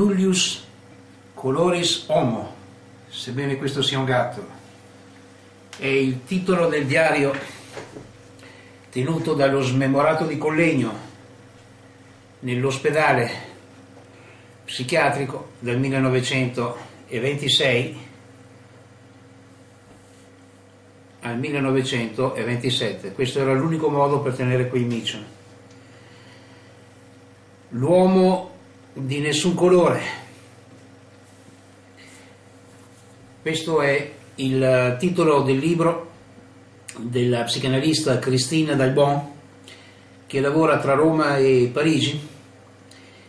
Nullius coloris homo, sebbene questo sia un gatto, è il titolo del diario tenuto dallo smemorato di Collegno nell'ospedale psichiatrico del 1926 al 1927. Questo era l'unico modo per tenere quei Mitchell. L'uomo di nessun colore. Questo è il titolo del libro della psicanalista Cristina Dalbon che lavora tra Roma e Parigi.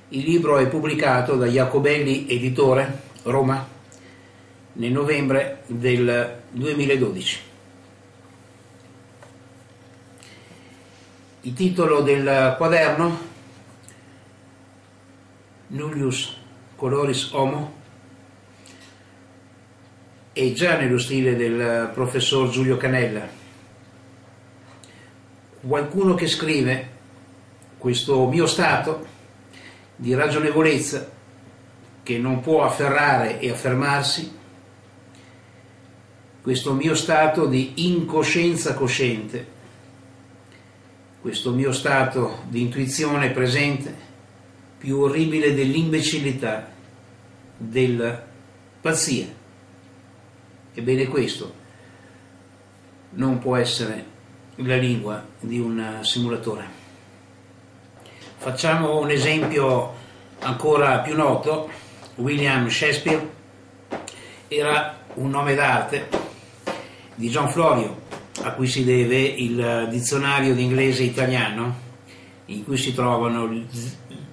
Il libro è pubblicato da Jacobelli Editore, Roma, nel novembre del 2012. Il titolo del quaderno, Nullius Coloris Homo, è già nello stile del professor Giulio Canella. Qualcuno che scrive questo mio stato di ragionevolezza che non può afferrare e affermarsi, questo mio stato di incoscienza cosciente, questo mio stato di intuizione presente più orribile dell'imbecillità, della pazzia. Ebbene questo non può essere la lingua di un simulatore. Facciamo un esempio ancora più noto. William Shakespeare era un nome d'arte di John Florio, a cui si deve il dizionario d'inglese italiano in cui si trovano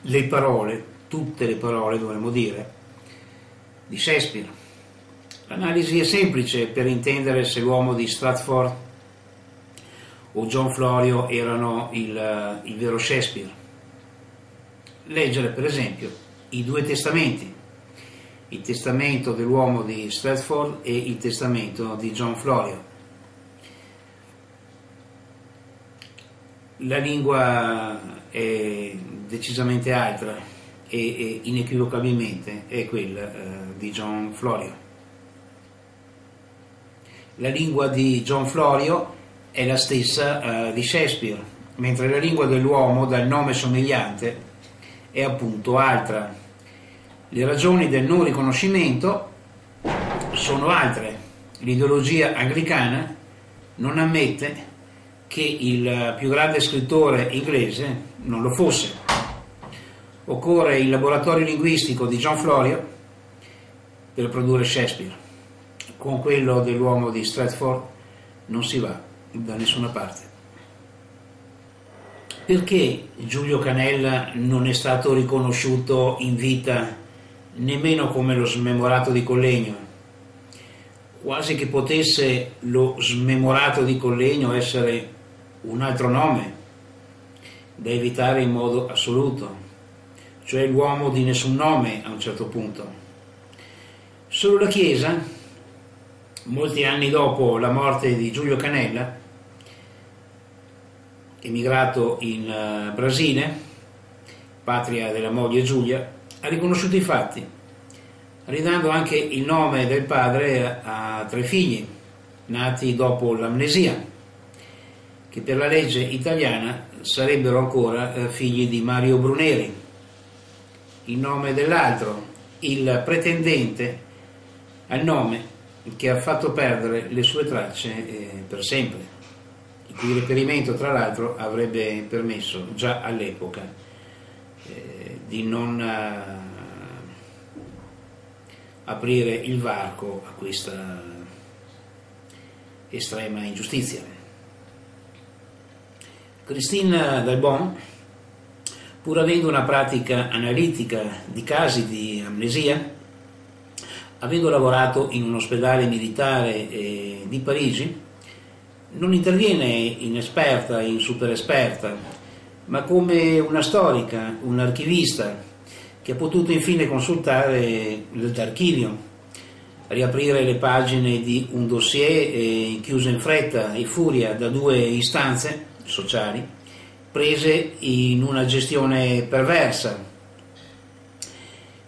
le parole, tutte le parole dovremmo dire, di Shakespeare. L'analisi è semplice per intendere se l'uomo di Stratford o John Florio erano il, il vero Shakespeare. Leggere per esempio i due testamenti, il testamento dell'uomo di Stratford e il testamento di John Florio la lingua è decisamente altra e, e inequivocabilmente è quella eh, di John Florio. La lingua di John Florio è la stessa eh, di Shakespeare, mentre la lingua dell'uomo dal nome somigliante è appunto altra. Le ragioni del non riconoscimento sono altre. L'ideologia anglicana non ammette che il più grande scrittore inglese non lo fosse. Occorre il laboratorio linguistico di John Florio per produrre Shakespeare. Con quello dell'uomo di Stratford non si va da nessuna parte. Perché Giulio Canella non è stato riconosciuto in vita nemmeno come lo smemorato di Collegno? Quasi che potesse lo smemorato di Collegno essere un altro nome da evitare in modo assoluto, cioè l'uomo di nessun nome a un certo punto. Solo la Chiesa, molti anni dopo la morte di Giulio Canella, emigrato in eh, Brasile, patria della moglie Giulia, ha riconosciuto i fatti, ridando anche il nome del padre a tre figli, nati dopo l'amnesia che per la legge italiana sarebbero ancora eh, figli di Mario Bruneri. Il nome dell'altro, il pretendente al nome che ha fatto perdere le sue tracce eh, per sempre, il cui reperimento tra l'altro avrebbe permesso già all'epoca eh, di non uh, aprire il varco a questa estrema ingiustizia. Christine Dalbon, pur avendo una pratica analitica di casi di amnesia, avendo lavorato in un ospedale militare eh, di Parigi, non interviene in esperta, in super esperta, ma come una storica, un archivista che ha potuto infine consultare l'archivio, riaprire le pagine di un dossier eh, chiuso in fretta e furia da due istanze sociali prese in una gestione perversa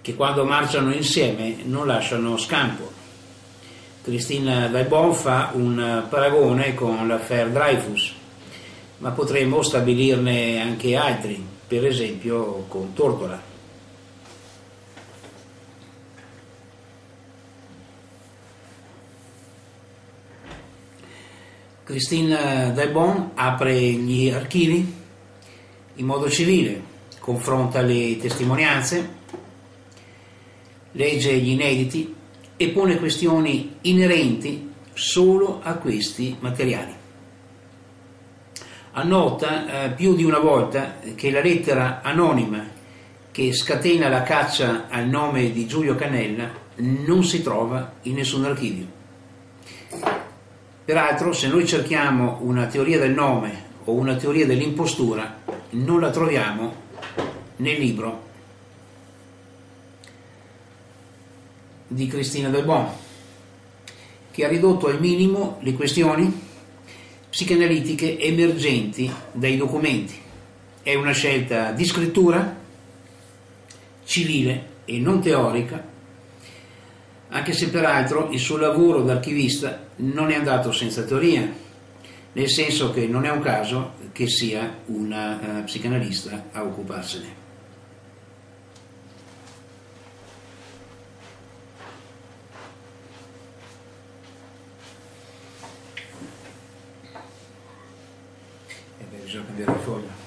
che quando marciano insieme non lasciano scampo. Christine Daibon fa un paragone con l'affaire Dreyfus, ma potremmo stabilirne anche altri, per esempio con Tortora. Christine Daibon apre gli archivi in modo civile, confronta le testimonianze, legge gli inediti e pone questioni inerenti solo a questi materiali. Annota eh, più di una volta che la lettera anonima che scatena la caccia al nome di Giulio Cannella non si trova in nessun archivio. Peraltro, se noi cerchiamo una teoria del nome o una teoria dell'impostura, non la troviamo nel libro di Cristina Del Bon, che ha ridotto al minimo le questioni psicanalitiche emergenti dai documenti. È una scelta di scrittura, civile e non teorica, anche se peraltro il suo lavoro d'archivista non è andato senza teoria, nel senso che non è un caso che sia una uh, psicanalista a occuparsene. E beh, bisogna cambiare foglia.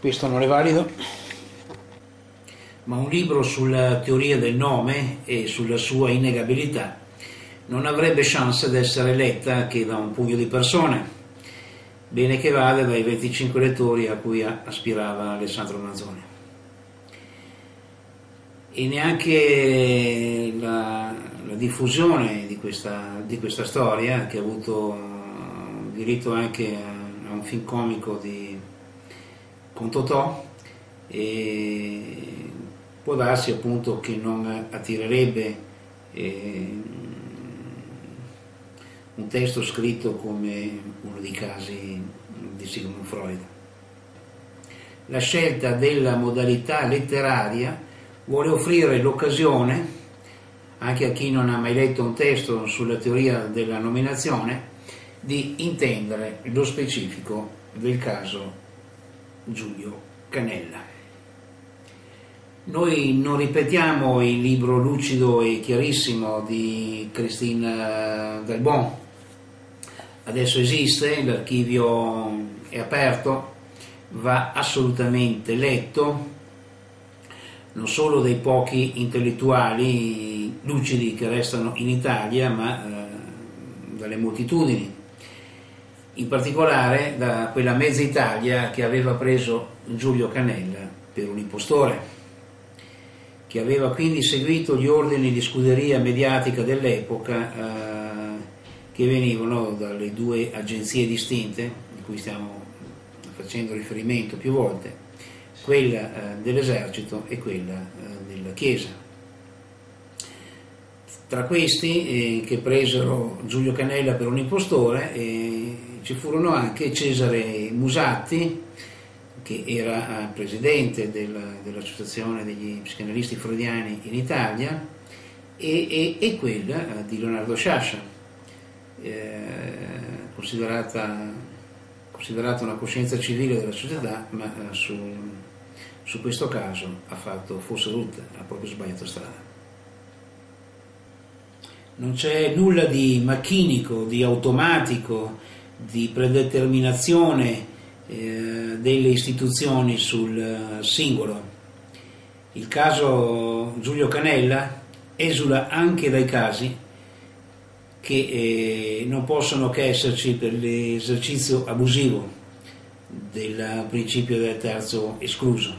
Questo non è valido ma un libro sulla teoria del nome e sulla sua innegabilità non avrebbe chance di essere letta che da un pugno di persone, bene che vada dai 25 lettori a cui aspirava Alessandro Manzoni. E neanche la, la diffusione di questa, di questa, storia, che ha avuto diritto anche a, un film comico di, con Totò, può darsi appunto che non attirerebbe eh, un testo scritto come uno dei casi di Sigmund Freud. La scelta della modalità letteraria vuole offrire l'occasione, anche a chi non ha mai letto un testo sulla teoria della nominazione, di intendere lo specifico del caso Giulio Canella. Noi non ripetiamo il libro lucido e chiarissimo di Christine Delbon, adesso esiste, l'archivio è aperto, va assolutamente letto, non solo dai pochi intellettuali lucidi che restano in Italia, ma eh, dalle moltitudini, in particolare da quella mezza Italia che aveva preso Giulio Canella per un impostore che aveva quindi seguito gli ordini di scuderia mediatica dell'epoca eh, che venivano dalle due agenzie distinte, di cui stiamo facendo riferimento più volte, quella eh, dell'esercito e quella eh, della Chiesa. Tra questi eh, che presero Giulio Canella per un impostore eh, ci furono anche Cesare Musatti, che era eh, presidente del, dell'Associazione degli psicanalisti freudiani in Italia, e, e, e quella di Leonardo Sciascia, considerata, considerata, una coscienza civile della società, ma eh, su, su, questo caso ha fatto forse tutta, ha proprio sbagliato strada. Non c'è nulla di macchinico, di automatico, di predeterminazione eh, delle istituzioni sul eh, singolo. Il caso Giulio Canella esula anche dai casi che eh, non possono che esserci per l'esercizio abusivo del principio del terzo escluso,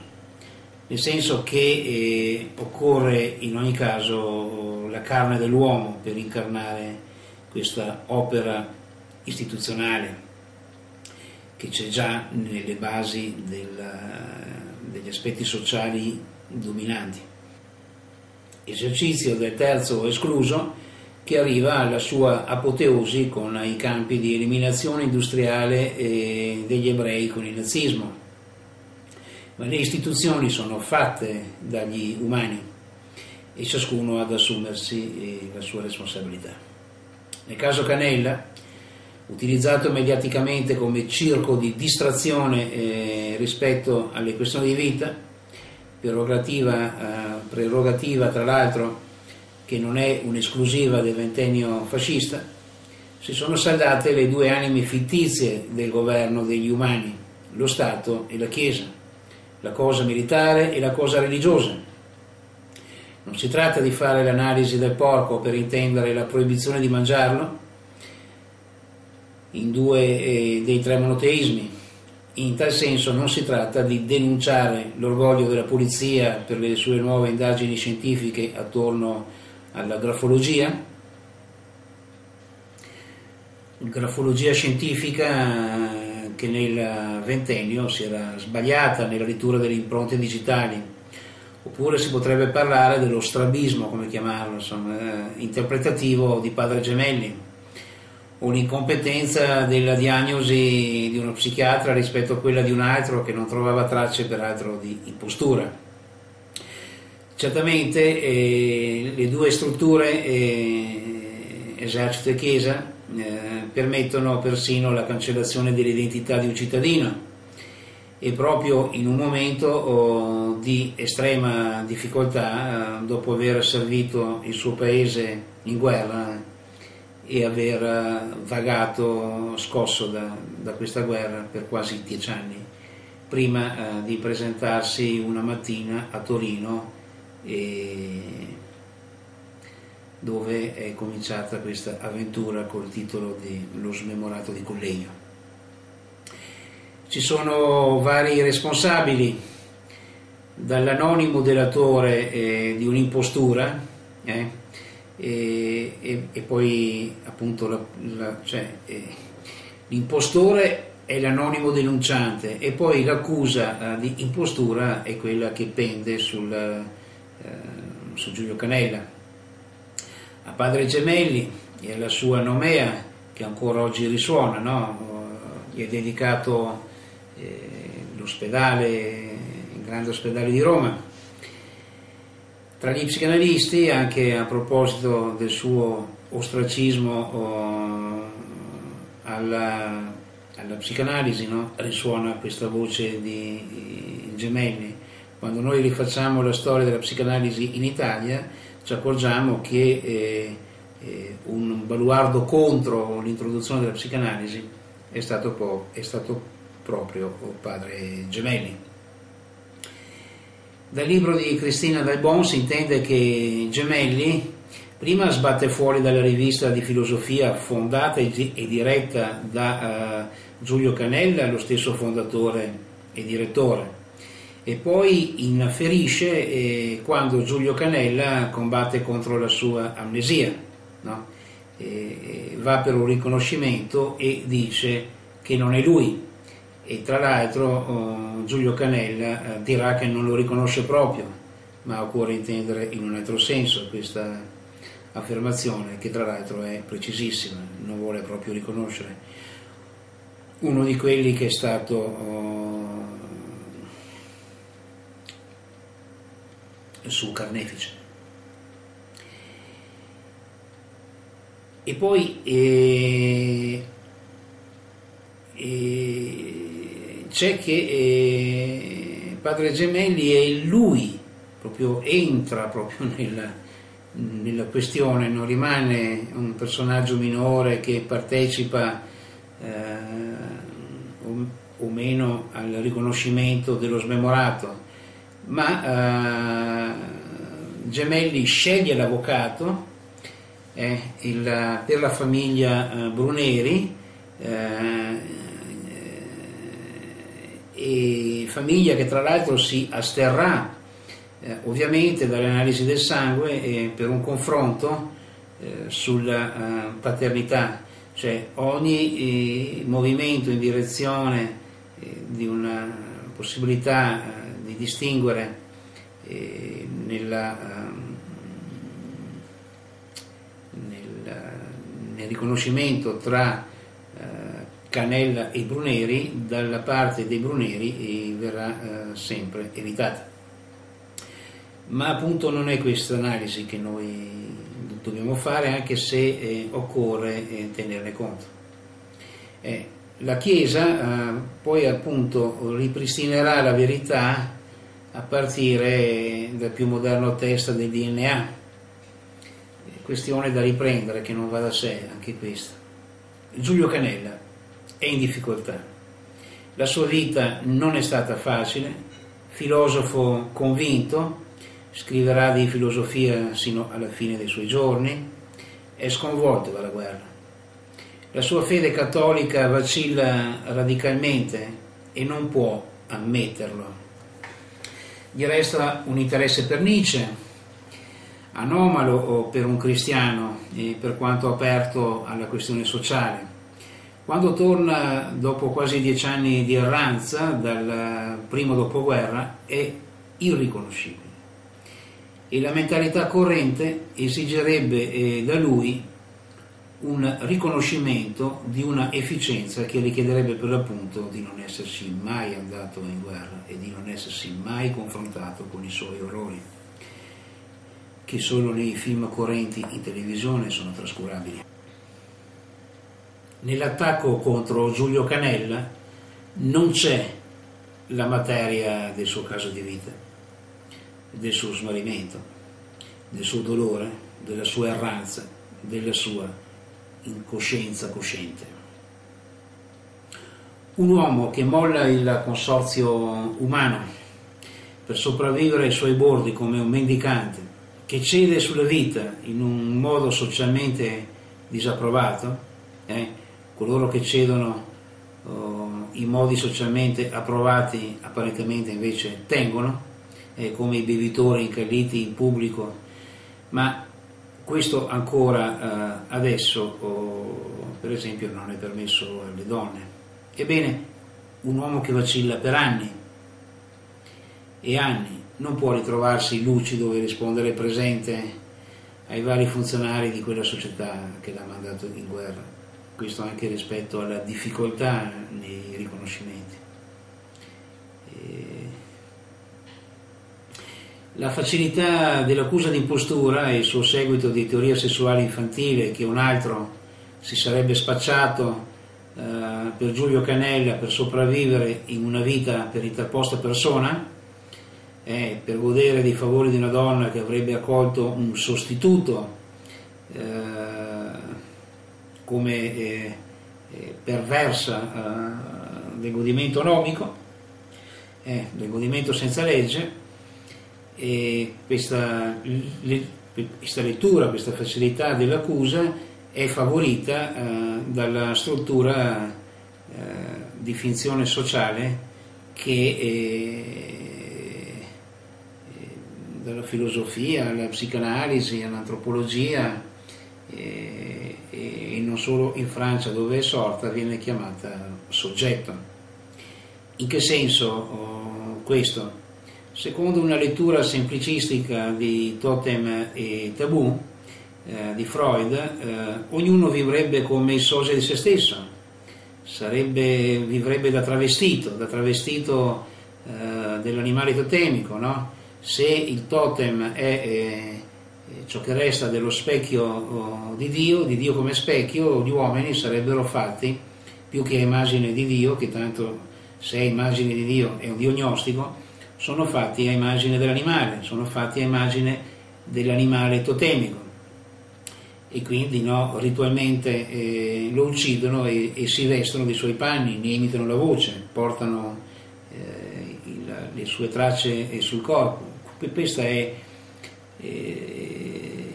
nel senso che eh, occorre in ogni caso la carne dell'uomo per incarnare questa opera istituzionale che c'è già nelle basi del, degli aspetti sociali dominanti. Esercizio del terzo escluso che arriva alla sua apoteosi con i campi di eliminazione industriale degli ebrei con il nazismo. ma le istituzioni sono fatte dagli umani e ciascuno ha ad assumersi la sua responsabilità. Nel caso Canella, utilizzato mediaticamente come circo di distrazione eh, rispetto alle questioni di vita, prerogativa, eh, prerogativa tra l'altro che non è un'esclusiva del ventennio fascista, si sono saldate le due anime fittizie del governo degli umani, lo Stato e la Chiesa, la cosa militare e la cosa religiosa. Non si tratta di fare l'analisi del porco per intendere la proibizione di mangiarlo in due eh, dei tre monoteismi. In tal senso non si tratta di denunciare l'orgoglio della polizia per le sue nuove indagini scientifiche attorno alla grafologia, grafologia scientifica che nel ventennio si era sbagliata nella lettura delle impronte digitali, oppure si potrebbe parlare dello strabismo, come chiamarlo, insomma, eh, interpretativo di padre Gemelli, o l'incompetenza della diagnosi di uno psichiatra rispetto a quella di un altro che non trovava tracce peraltro di impostura. Certamente eh, le due strutture, eh, esercito e chiesa, eh, permettono persino la cancellazione dell'identità di un cittadino. E proprio in un momento oh, di estrema difficoltà, eh, dopo aver servito il suo paese in guerra e aver eh, vagato scosso da, da questa guerra per quasi dieci anni, prima eh, di presentarsi una mattina a Torino dove è cominciata questa avventura col titolo di Lo smemorato di Collegno. Ci sono vari responsabili, dall'anonimo delatore eh, di un'impostura eh, e, e, e, poi appunto la, la, cioè, eh, l'impostore è l'anonimo denunciante e poi l'accusa eh, di impostura è quella che pende sul, eh, su Giulio Canella a Padre Gemelli e alla sua nomea che ancora oggi risuona, no? gli è dedicato eh, l'ospedale, il grande ospedale di Roma. Tra gli psicanalisti, anche a proposito del suo ostracismo oh, alla, alla, psicanalisi, no? risuona questa voce di Gemelli. Quando noi rifacciamo la storia della psicanalisi in Italia, ci accorgiamo che eh, eh, un baluardo contro l'introduzione della psicanalisi è stato, è stato proprio padre Gemelli. Dal libro di Cristina Dalbon si intende che Gemelli prima sbatte fuori dalla rivista di filosofia fondata e, diretta da uh, Giulio Canella, lo stesso fondatore e direttore, e poi inferisce eh, quando Giulio Canella combatte contro la sua amnesia, no? eh, va per un riconoscimento e dice che non è lui e tra l'altro oh, Giulio Canella eh, dirà che non lo riconosce proprio, ma occorre intendere in un altro senso questa affermazione che tra l'altro è precisissima, non vuole proprio riconoscere uno di quelli che è stato oh, su carnefice. E poi eh, eh, c'è che eh, Padre Gemelli è lui, proprio entra proprio nella, nella, questione, non rimane un personaggio minore che partecipa eh, o, o meno al riconoscimento dello smemorato, ma uh, Gemelli sceglie l'avvocato eh, il, per la famiglia uh, Bruneri uh, e famiglia che tra l'altro si asterrà ovviamente dall'analisi del sangue per un confronto sulla paternità, cioè ogni movimento in direzione di una possibilità distinguere eh, nella, um, nel, nel, riconoscimento tra uh, Canella e Bruneri, dalla parte dei Bruneri verrà sempre evitata. Ma appunto non è questa analisi che noi dobbiamo fare anche se eh, occorre eh, tenerne conto. Eh, la Chiesa poi appunto ripristinerà la verità a partire dal più moderno test del DNA, questione da riprendere che non va da sé anche questa. Giulio Canella è in difficoltà, la sua vita non è stata facile, filosofo convinto, scriverà di filosofia sino alla fine dei suoi giorni, è sconvolto dalla guerra. La sua fede cattolica vacilla radicalmente e non può ammetterlo. Gli resta un interesse per Nietzsche, anomalo per un cristiano per quanto aperto alla questione sociale. Quando torna dopo quasi dieci anni di erranza dal primo dopoguerra è irriconoscibile e la mentalità corrente esigerebbe eh, da lui un riconoscimento di una efficienza che richiederebbe per l'appunto di non essersi mai andato in guerra e di non essersi mai confrontato con i suoi orrori, che solo nei film correnti in televisione sono trascurabili. Nell'attacco contro Giulio Canella non c'è la materia del suo caso di vita del suo smarrimento, del suo dolore, della sua erranza, della sua incoscienza cosciente. Un uomo che molla il consorzio umano per sopravvivere ai suoi bordi come un mendicante, che cede sulla vita in un modo socialmente disapprovato, eh? coloro che cedono oh, in modi socialmente approvati apparentemente invece tengono, eh, come i bevitori incalliti in pubblico, ma questo ancora eh, adesso oh, per esempio non è permesso alle donne. Ebbene, un uomo che vacilla per anni e anni non può ritrovarsi lucido e rispondere presente ai vari funzionari di quella società che l'ha mandato in guerra. Questo anche rispetto alla difficoltà nei riconoscimenti. E la facilità dell'accusa di impostura e il suo seguito di teoria sessuale infantile che un altro si sarebbe spacciato eh, per Giulio Canella per sopravvivere in una vita per interposta persona, eh, per godere dei favori di una donna che avrebbe accolto un sostituto eh, come eh, eh, perversa eh, del godimento nomico, del godimento senza legge, e questa, questa lettura, questa facilità dell'accusa è favorita eh, dalla struttura eh, di finzione sociale che eh, dalla filosofia alla psicanalisi, all'antropologia eh, e non solo in Francia dove è sorta viene chiamata soggetto. In che senso oh, questo? Secondo una lettura semplicistica di Totem e Tabù eh, di Freud, eh, ognuno vivrebbe come il sosia di se stesso, sarebbe, vivrebbe da travestito, da travestito eh, dell'animale totemico. No? Se il totem è eh, ciò che resta dello specchio oh, di Dio, di Dio come specchio, gli uomini sarebbero fatti più che immagine di Dio, che tanto se è immagine di Dio è un Dio gnostico, sono fatti a immagine dell'animale, sono fatti a immagine dell'animale totemico. E quindi no, ritualmente eh, lo uccidono e, e, si vestono dei suoi panni, ne imitano la voce, portano eh, il, le sue tracce sul corpo. Questa è, eh,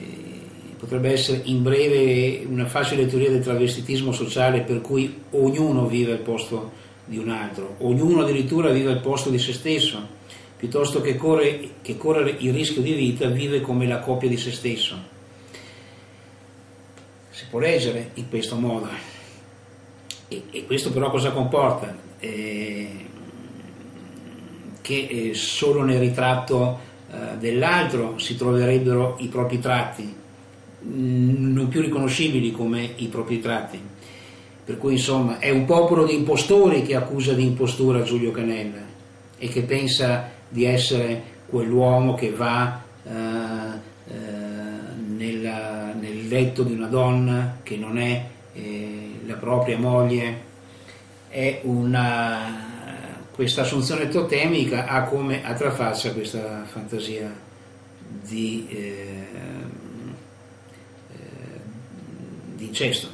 potrebbe essere in breve una facile teoria del travestitismo sociale per cui ognuno vive al posto di un altro, ognuno addirittura vive al posto di se stesso piuttosto che, corre, che correre il rischio di vita, vive come la coppia di se stesso. Si può leggere in questo modo. E, e questo però cosa comporta? Eh, che eh, solo nel ritratto eh, dell'altro si troverebbero i propri tratti, mm, non più riconoscibili come i propri tratti. Per cui insomma è un popolo di impostori che accusa di impostura Giulio Canella e che pensa di essere quell'uomo che va eh, eh, nel letto di una donna che non è eh, la propria moglie. È una, questa assunzione totemica ha come altra faccia questa fantasia di, eh, eh, di incesto.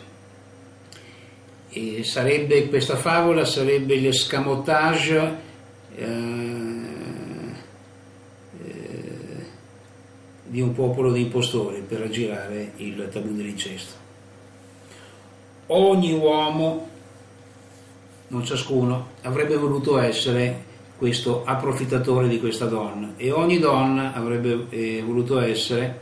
E sarebbe, questa favola sarebbe l'escamotage eh, di un popolo di impostori per aggirare il tabù dell'incesto. Ogni uomo non ciascuno, avrebbe voluto essere questo approfittatore di questa donna e ogni donna avrebbe eh, voluto essere,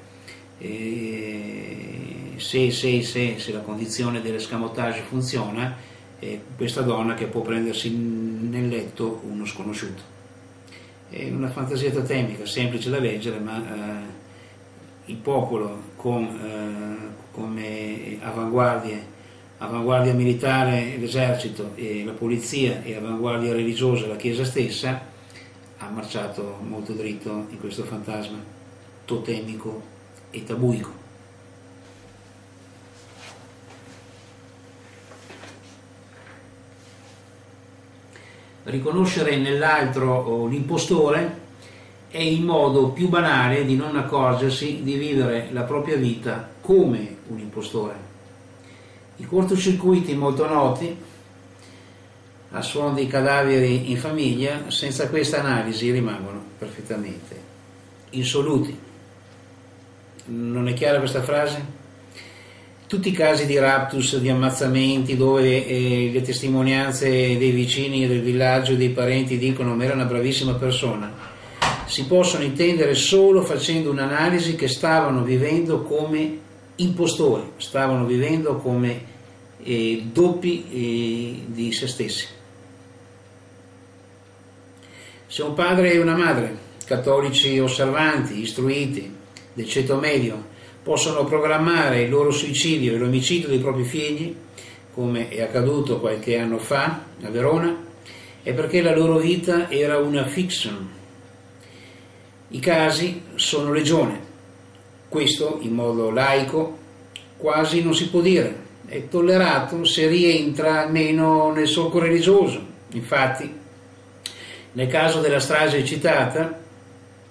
eh, se, se, se, se, la condizione dell'escamotage funziona, eh, questa donna che può prendersi nel letto uno sconosciuto. È una fantasia totemica, semplice da leggere, ma eh, il popolo con, eh, come avanguardie avanguardia militare l'esercito e la polizia e avanguardia religiosa la Chiesa stessa, ha marciato molto dritto in questo fantasma totemico e tabuico. Riconoscere nell'altro l'impostore è il modo più banale di non accorgersi di vivere la propria vita come un impostore. I cortocircuiti molto noti, a suono di cadaveri in famiglia, senza questa analisi rimangono perfettamente insoluti. Non è chiara questa frase? Tutti i casi di raptus, di ammazzamenti, dove eh, le testimonianze dei vicini del villaggio dei parenti dicono ma era una bravissima persona, si possono intendere solo facendo un'analisi che stavano vivendo come impostori, stavano vivendo come eh, doppi eh, di se stessi. Se un padre e una madre, cattolici osservanti, istruiti, del ceto medio, possono programmare il loro suicidio e l'omicidio dei propri figli, come è accaduto qualche anno fa a Verona, è perché la loro vita era una fiction. I casi sono legione, questo in modo laico quasi non si può dire, è tollerato se rientra almeno nel solco religioso. Infatti, nel caso della strage citata,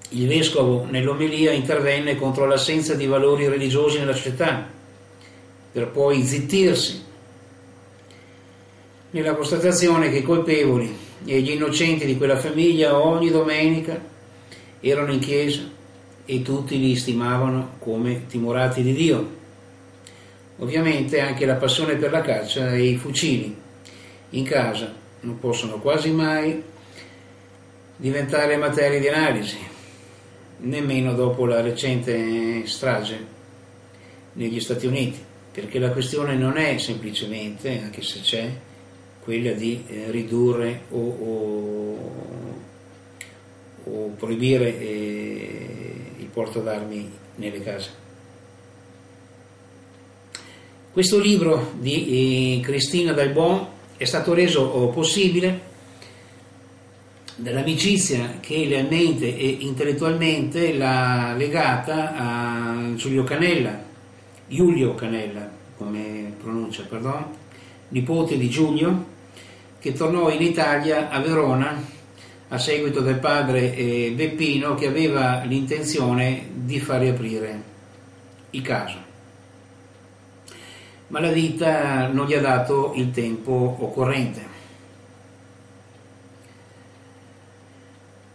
il vescovo nell'omelia intervenne contro l'assenza di valori religiosi nella società, per poi zittirsi nella constatazione che i colpevoli e gli innocenti di quella famiglia ogni domenica erano in chiesa e tutti li stimavano come timorati di Dio. Ovviamente anche la passione per la caccia e i fucili in casa non possono quasi mai diventare materia di analisi, nemmeno dopo la recente strage negli Stati Uniti, perché la questione non è semplicemente, anche se c'è, quella di eh, ridurre o, o, o proibire eh, il porto d'armi nelle case. Questo libro di eh, Cristina Dalbon è stato reso oh, possibile dall'amicizia che realmente e intellettualmente l'ha legata a Giulio Canella, Giulio Canella, come pronuncia, perdono, nipote di Giulio, che tornò in Italia a Verona a seguito del padre eh, Beppino che aveva l'intenzione di far riaprire il caso ma la vita non gli ha dato il tempo occorrente.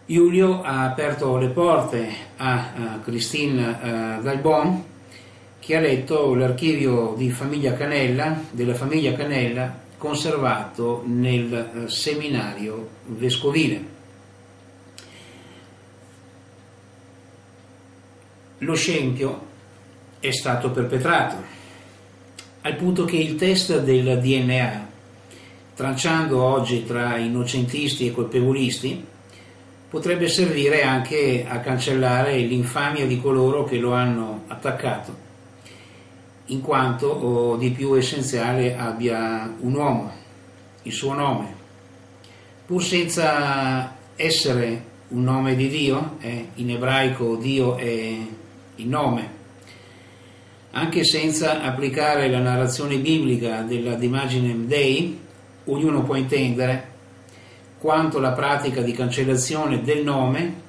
Giulio ha aperto le porte a, Christine Dalbon che ha letto l'archivio di famiglia Canella, della famiglia Canella conservato nel uh, seminario vescovile. Lo scempio è stato perpetrato al punto che il test del DNA, tranciando oggi tra innocentisti e colpevolisti, potrebbe servire anche a cancellare l'infamia di coloro che lo hanno attaccato in quanto oh, di più essenziale abbia un uomo, il suo nome, pur senza essere un nome di Dio, eh, in ebraico Dio è il nome, anche senza applicare la narrazione biblica della Dimaginem Dei, ognuno può intendere quanto la pratica di cancellazione del nome,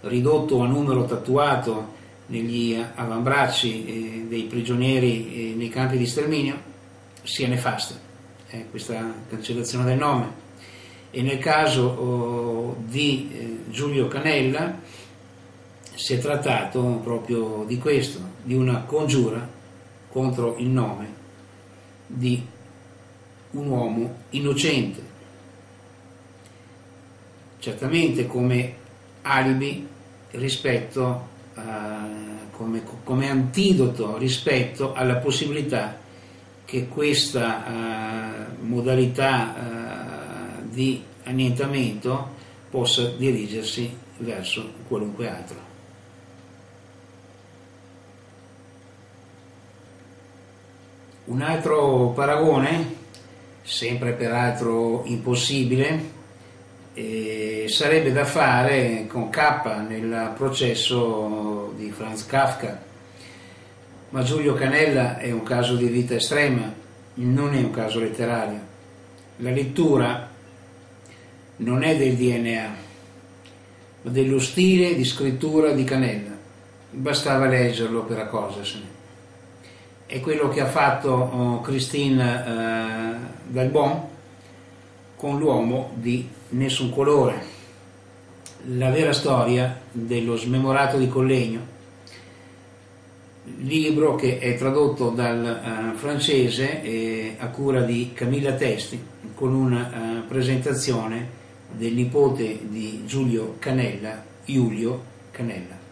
ridotto a numero tatuato negli avambracci eh, dei prigionieri eh, nei campi di sterminio, sia nefasta, eh, questa cancellazione del nome. E nel caso oh, di eh, Giulio Canella si è trattato proprio di questo, di una congiura contro il nome di un uomo innocente certamente come alibi rispetto, uh, come, come, antidoto rispetto alla possibilità che questa uh, modalità uh, di annientamento possa dirigersi verso qualunque altro. Un altro paragone, sempre peraltro impossibile, e sarebbe da fare con K nel processo di Franz Kafka, ma Giulio Canella è un caso di vita estrema, non è un caso letterario. La lettura non è del DNA, ma dello stile di scrittura di Canella. Bastava leggerlo per accorgersene. È quello che ha fatto oh, Christine uh, Dalbon con l'uomo di nessun colore. La vera storia dello smemorato di Collegno, libro che è tradotto dal uh, francese eh, a cura di Camilla Testi, con una uh, presentazione del nipote di Giulio Canella, Giulio Canella.